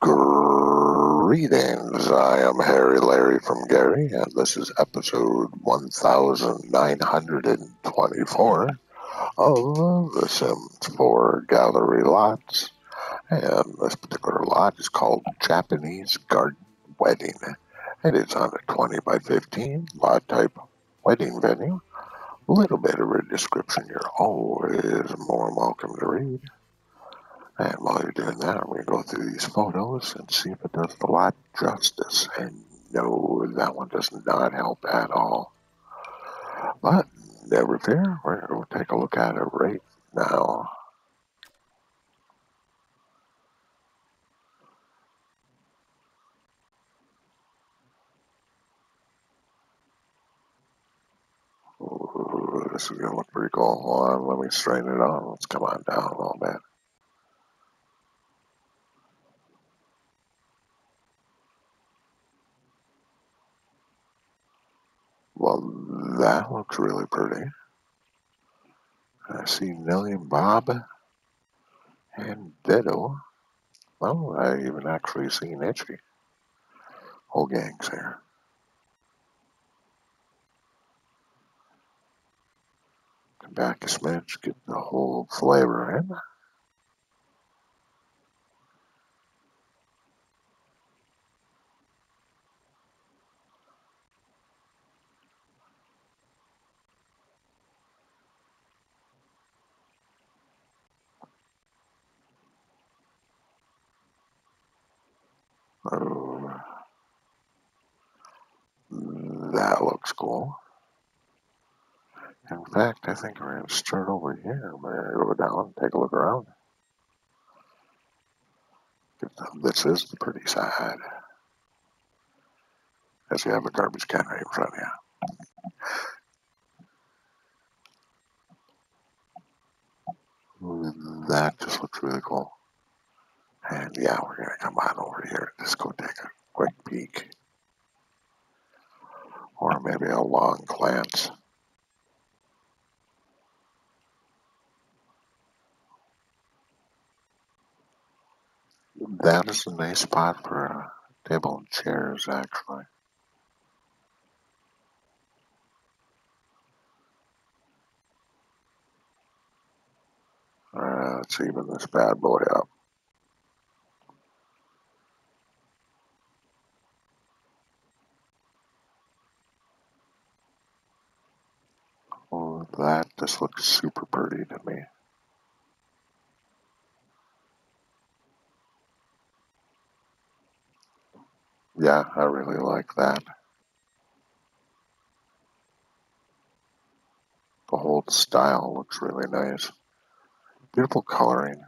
Greetings, I am Hairy Larry from Gary, and this is episode 1924 of The Sims 4 Gallery Lots. And this particular lot is called Japanese Garden Wedding. And It is on a 20 by 15 lot type wedding venue. A little bit of a description you're always more welcome to read. And while you're doing that, we're going to go through these photos and see if it does the lot justice. And no, that one does not help at all. But never fear, we're going to take a look at it right now. This is going to look pretty cool. Hold on, let me straighten it on. Let's come on down a little bit. Well, that looks really pretty. I see Nellie Bob and Ditto. Well, I even actually seen Itchy. Whole gang's here. Come back a smidge, get the whole flavor in. Oh, that looks cool. In fact, I think we're going to start over here. We're going to go down, and take a look around. This is the pretty side. As you have a garbage can right in front of you. Hmm, that just looks really cool. And yeah, we're to come on over here and just go take a quick peek. Or maybe a long glance. That is a nice spot for a table and chairs, actually. Uh, let's even this bad boy up. Oh, that just looks super pretty to me. Yeah, I really like that. The whole style looks really nice. Beautiful coloring.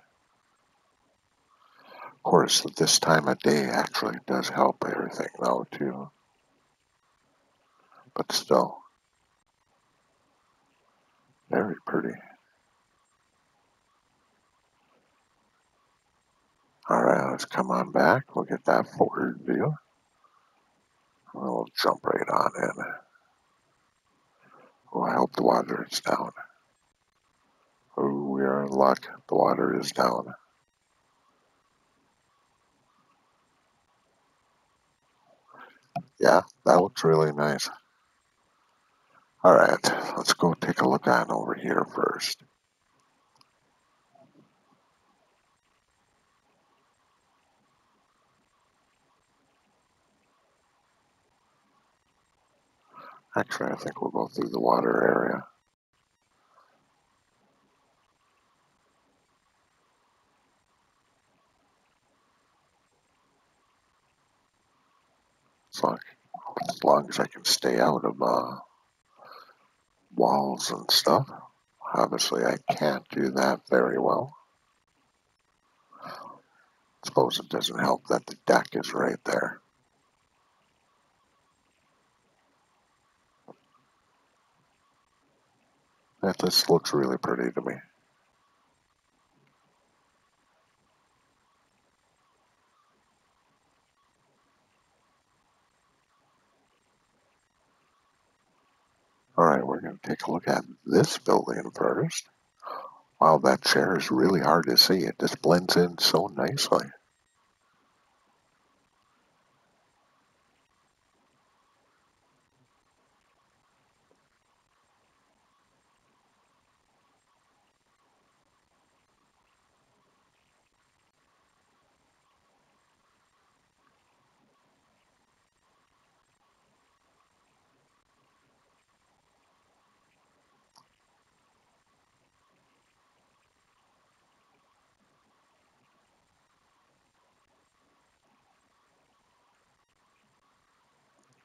Of course, this time of day actually does help everything though too. But still, very pretty. Alright, let's come on back. Look at that forward view. We'll jump right on in. Oh, I hope the water is down. Oh, we are in luck. The water is down. Yeah, that looks really nice. Alright, let's go take a look on over here first. Actually, I think we'll go through the water area. As long, as long as I can stay out of uh, walls and stuff. Obviously, I can't do that very well. Suppose it doesn't help that the deck is right there. That just looks really pretty to me. All right, we're going to take a look at this building first. Wow, that chair is really hard to see. It just blends in so nicely.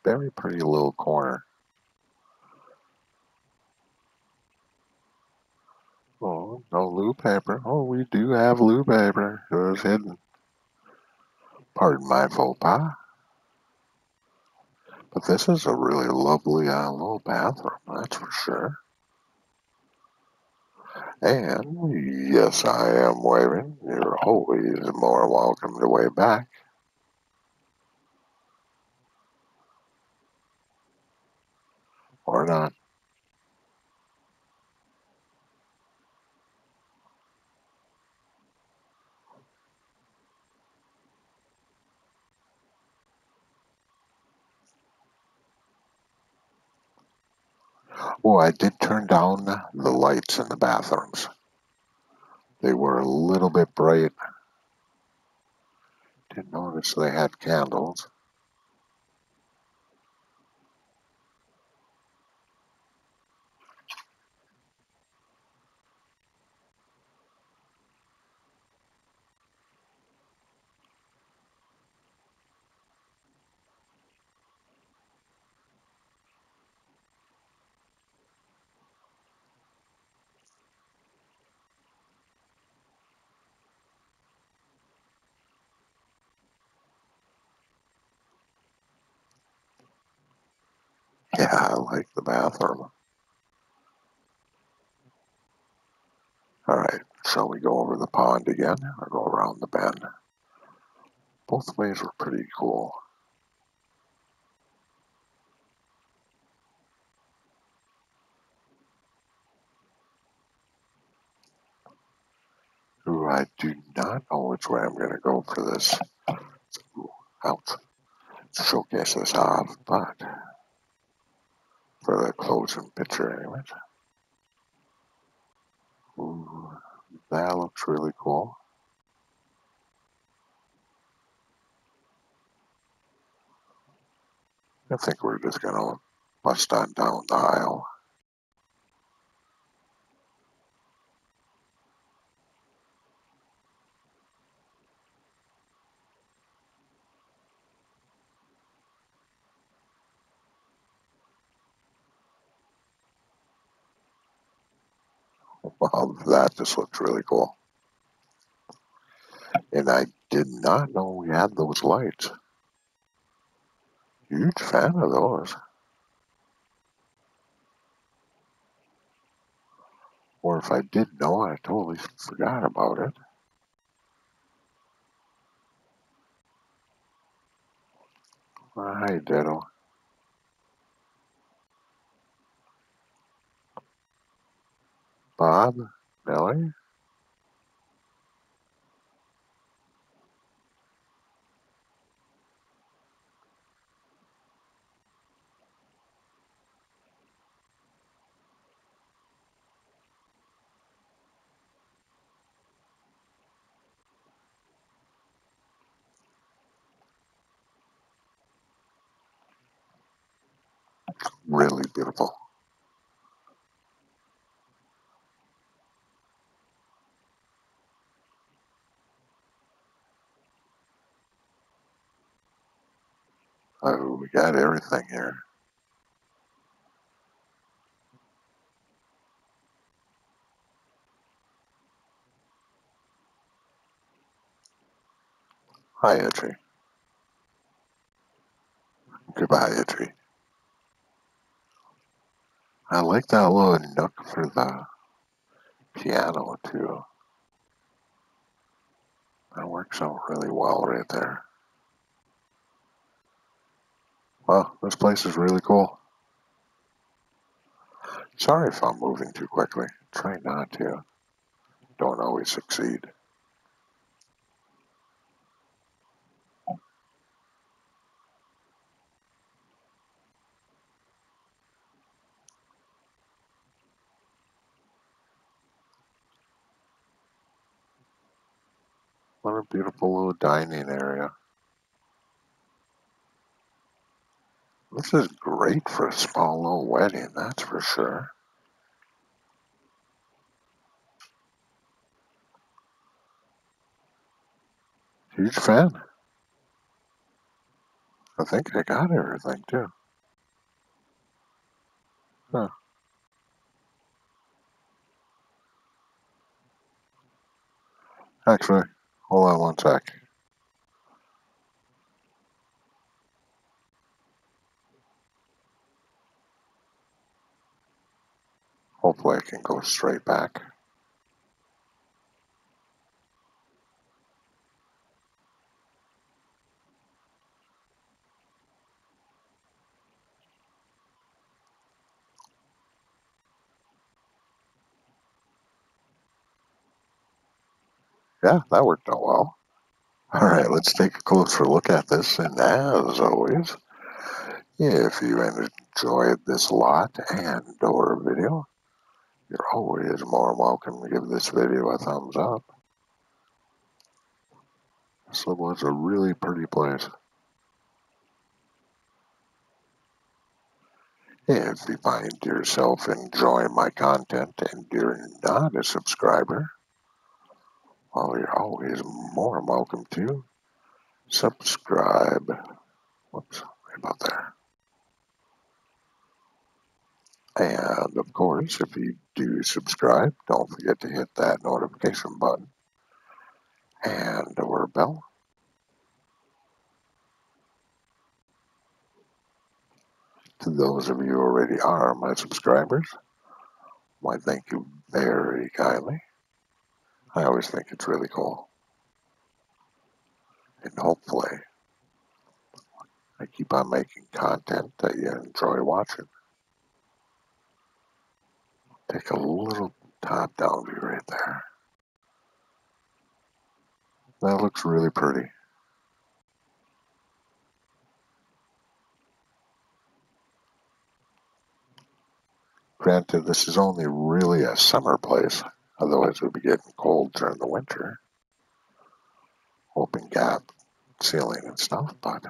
Very pretty little corner. Oh, no loo paper. Oh, we do have loo paper. It was hidden. Pardon my faux pas. But this is a really lovely uh, little bathroom, that's for sure. And yes, I am waving. You're always more welcome to wave back. Or not. Oh, I did turn down the lights in the bathrooms. They were a little bit bright. Didn't notice they had candles. Yeah, I like the bathroom. All right, shall we go over the pond again or go around the bend? Both ways were pretty cool. Ooh, I do not know which way I'm going to go for this. Ouch. Showcase this off, but for the closing picture anyways. Ooh, that looks really cool. I think we're just going to bust on down the aisle. Wow, that just looks really cool. And I did not know we had those lights. Huge fan of those. Or if I did know, I totally forgot about it. Hi, Ditto. Bob? Nellie? Really beautiful. Oh, we got everything here. Hi, Edry. Goodbye, Edry. I like that little nook for the piano, too. That works out really well right there. Well, this place is really cool. Sorry if I'm moving too quickly. Try not to. Don't always succeed. What a beautiful little dining area. This is great for a small little wedding, that's for sure. Huge fan. I think I got everything too. Huh. Actually, hold on one sec. Hopefully I can go straight back. Yeah, that worked out well. All right, let's take a closer look at this. And as always, if you enjoyed this lot and or video, you're always more welcome to give this video a thumbs up. This was a really pretty place. If you find yourself enjoying my content and you're not a subscriber, well, you're always more welcome to subscribe. Whoops, right about there. And of course, if you do subscribe, don't forget to hit that notification button and or bell. To those of you who already are my subscribers, why thank you very kindly. I always think it's really cool. And hopefully, I keep on making content that you enjoy watching. Take a little top down view right there. That looks really pretty. Granted, this is only really a summer place, otherwise it would be getting cold during the winter. Open gap ceiling and stuff, but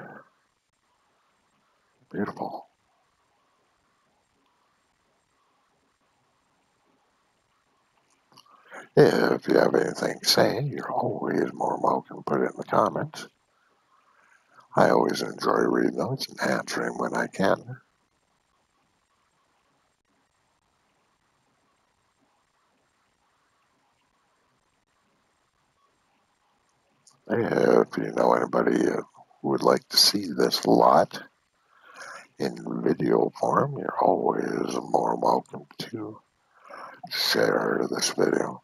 beautiful. If you have anything to say, you're always more welcome to put it in the comments. I always enjoy reading those and answering when I can. If you know anybody who would like to see this lot in video form, you're always more welcome to share this video.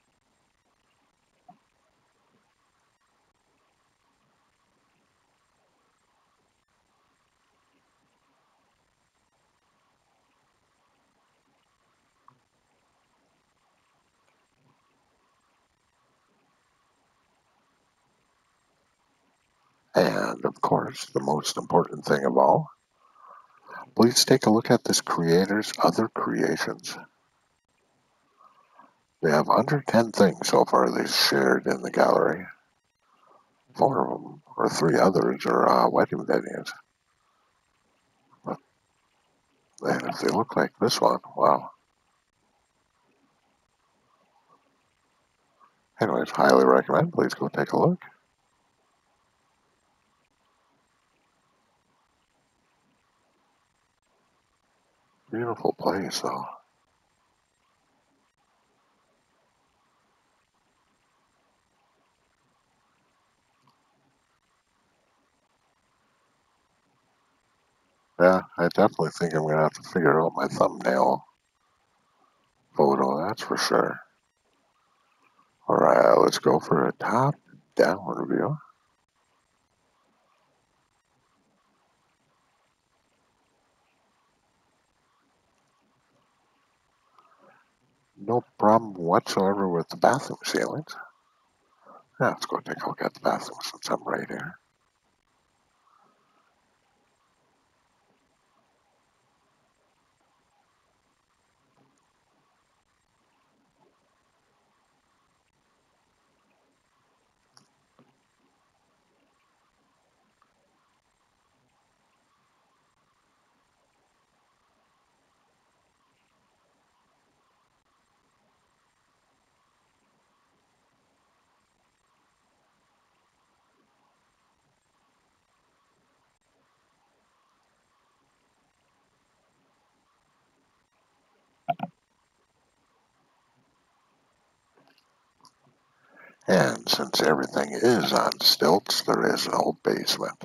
And of course, the most important thing of all, please take a look at this creator's other creations. They have under 10 things so far they've shared in the gallery. Four of them, or three others, are uh, wedding venues. But, and if they look like this one, wow. Anyways, highly recommend. Please go take a look. Beautiful place, though. Yeah, I definitely think I'm going to have to figure out my thumbnail photo, that's for sure. Alright, let's go for a top-down view. No problem whatsoever with the bathroom ceilings. Yeah, let's go take a look at the bathroom since I'm right here. And since everything is on stilts, there is no basement.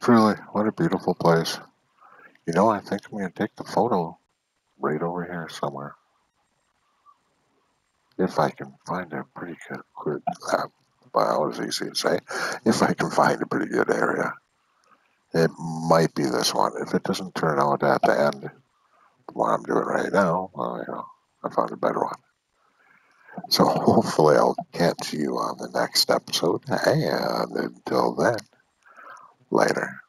Truly, what a beautiful place. You know, I think I'm going to take the photo right over here somewhere. If I can find a pretty good, good uh, well, it's easy to say, if I can find a pretty good area. It might be this one. If it doesn't turn out at the end, what I'm doing right now, well, you know, I found a better one. So hopefully I'll catch you on the next episode. And until then, later.